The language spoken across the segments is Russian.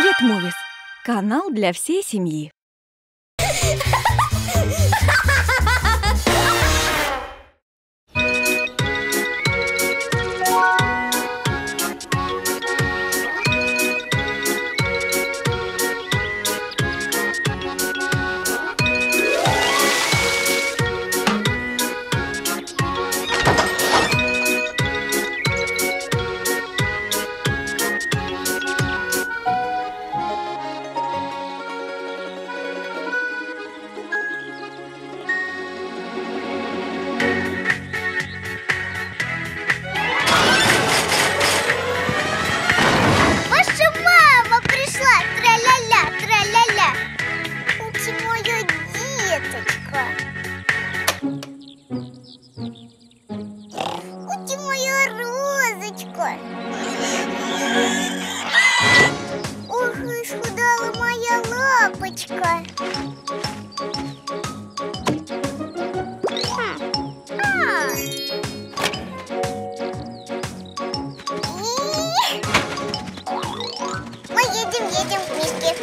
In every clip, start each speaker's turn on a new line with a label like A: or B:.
A: Get Movies. Канал для всей семьи.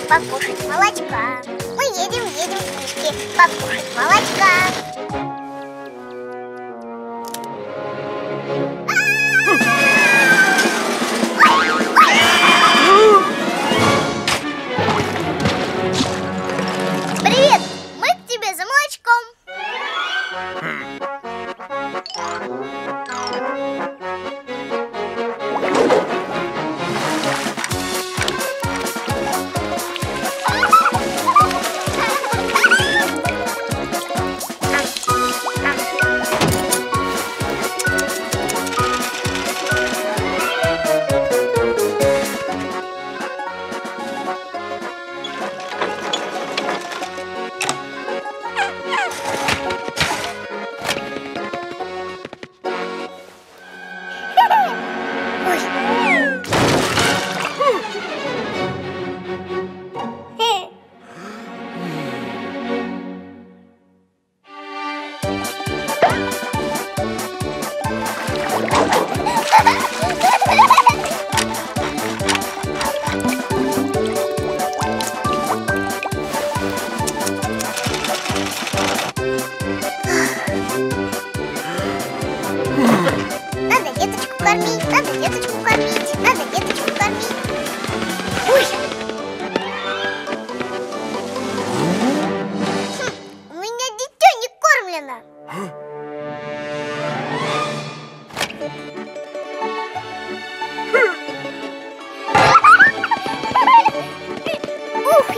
B: покушать молочка. Мы едем, едем в книжки покушать молочка.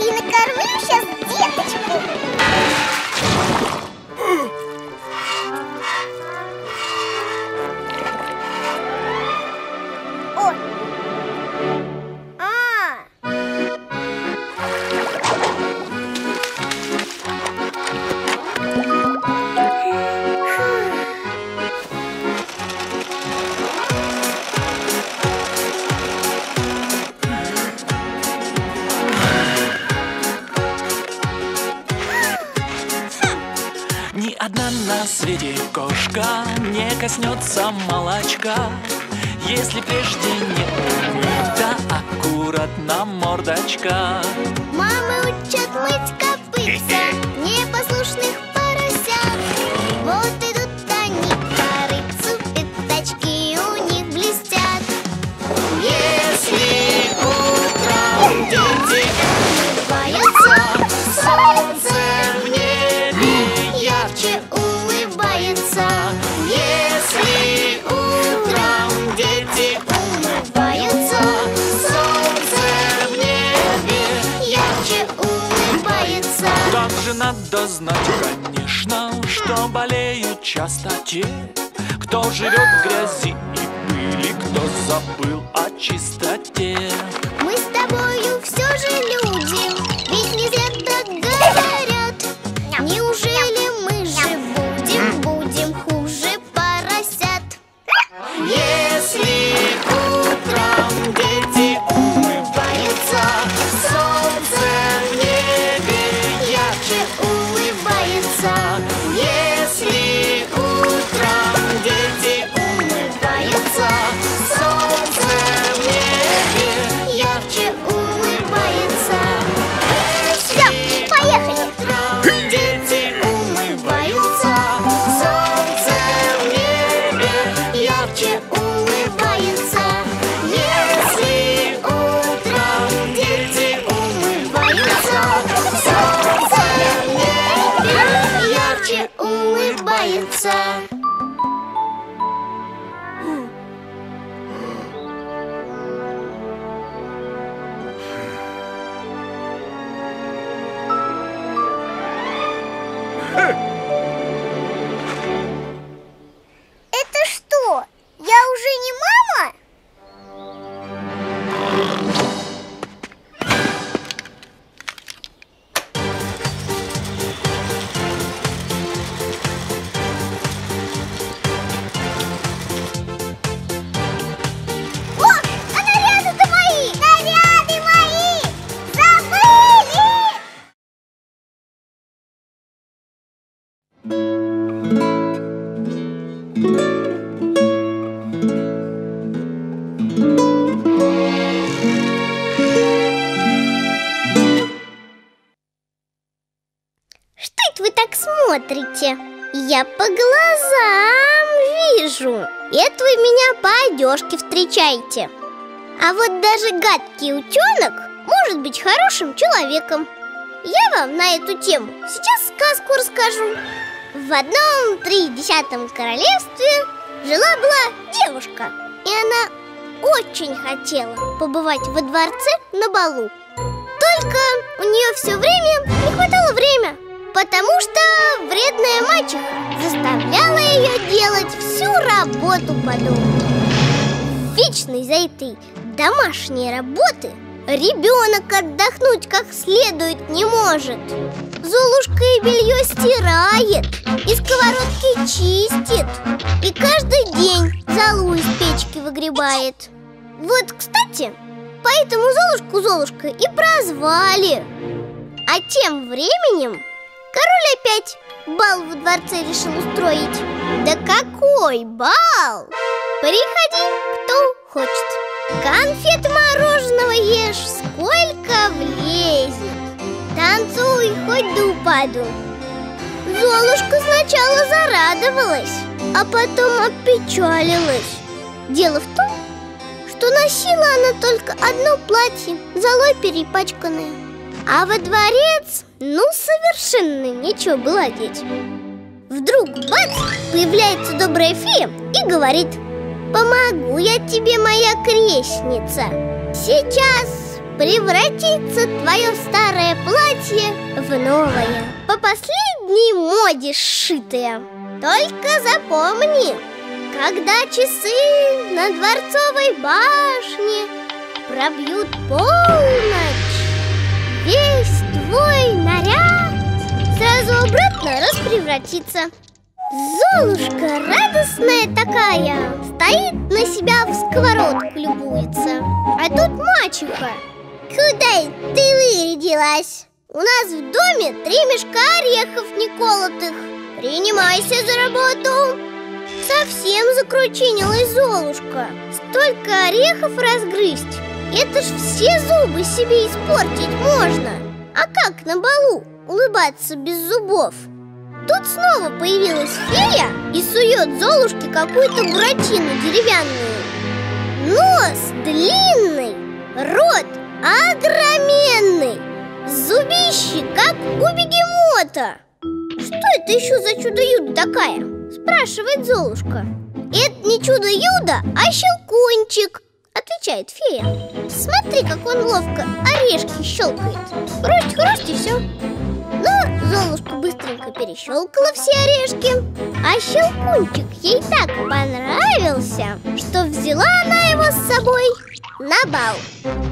B: и накормлю сейчас деточку.
C: на кошка не коснется молочка, если прежде не умыта аккуратно мордочка.
B: Мамы учат мыть копытца непослушных
C: надо знать, конечно, что болеют часто те, кто живет в грязи и пыли, кто забыл о чистоте.
B: Смотрите? Я по глазам вижу. Это вы меня по одежке встречаете. А вот даже гадкий утенок может быть хорошим человеком. Я вам на эту тему сейчас сказку расскажу. В одном тридесятом королевстве жила-была девушка, и она очень хотела побывать во дворце на балу. Только у нее все время не хватало время, потому что вредная мачеха заставляла ее делать всю работу по дому. Вечно из-за этой домашней работы ребенок отдохнуть как следует не может. Золушка и белье стирает, и сковородки чистит, и каждый день залу из печки выгребает. Вот, кстати, поэтому Золушку Золушка и прозвали. А тем временем король опять бал во дворце решил устроить. Да какой бал! Приходи, кто хочет. Конфет мороженого ешь, сколько влезет. Танцуй хоть до упаду. Золушка сначала зарадовалась, а потом опечалилась. Дело в том, что носила она только одно платье, золой перепачканное. А во дворец, ну, совершенно нечего было одеть. Вдруг, бац, появляется добрая фея и говорит Помогу я тебе, моя крестница Сейчас превратится твое старое платье в новое По последней моде сшитое Только запомни, когда часы на Дворцовой башне Пробьют полночь Весь сразу обратно распревратится Золушка радостная такая Стоит на себя в сковородку любуется. А тут мачеха. Куда ты вырядилась? У нас в доме три мешка орехов неколотых. Принимайся за работу. Совсем закручинилась Золушка. Столько орехов разгрызть. Это ж все зубы себе испортить можно. А как на балу улыбаться без зубов? Тут снова появилась фея и сует Золушке какую-то буратину деревянную. Нос длинный, рот огроменный Зубище, как у бегемота. Что это еще за чудо-юдо такая? Спрашивает Золушка. Это не чудо-юдо, а щелкунчик Отвечает фея. Смотри, как он ловко орешки щелкает. Хрусть, хрусть и все Золушка быстренько перещелкала все орешки. А Щелкунчик ей так понравился, что взяла она его с собой на бал.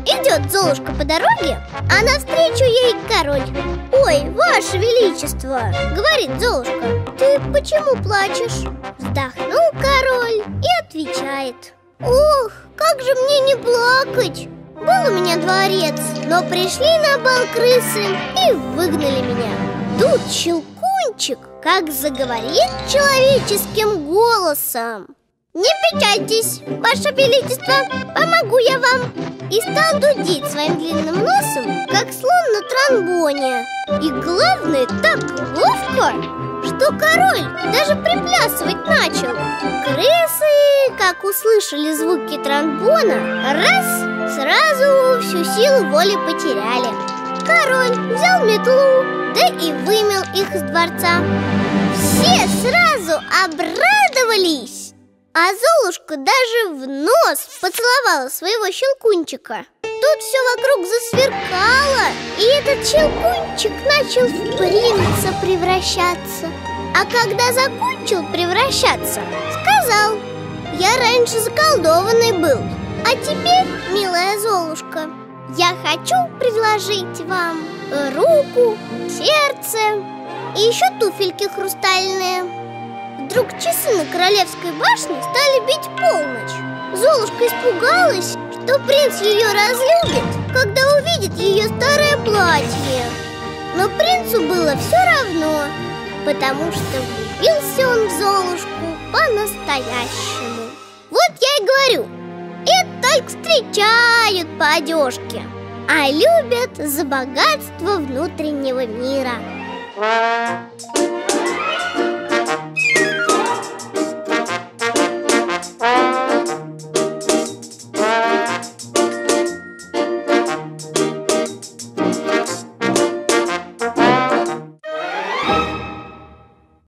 B: Идет Золушка по дороге, а навстречу ей король. Ой, ваше величество, говорит Золушка. Ты почему плачешь? Вздохнул король и отвечает. Ох, как же мне не плакать! Был у меня дворец, но пришли на бал крысы и выгнали меня Тут Щелкунчик как заговорит человеческим голосом. Не печальтесь, ваше величество, помогу я вам. И стал дудить своим длинным носом, как слон на тромбоне. И главное, так ловко, что король даже приплясывать начал. Крысы, как услышали звуки тромбона, раз Сразу всю силу воли потеряли. Король взял метлу, да и вымел их из дворца. Все сразу обрадовались. А Золушка даже в нос поцеловала своего щелкунчика. Тут все вокруг засверкало И этот щелкунчик начал в принца превращаться. А когда закончил превращаться, сказал Я раньше заколдованный был а теперь, милая Золушка, я хочу предложить вам руку, сердце и еще туфельки хрустальные. Вдруг часы на Королевской башне стали бить полночь. Золушка испугалась, что принц ее разлюбит, когда увидит ее старое платье. Но принцу было все равно, потому что влюбился он в Золушку по-настоящему. Вот я и говорю, это только встречают по одежке А любят за богатство внутреннего мира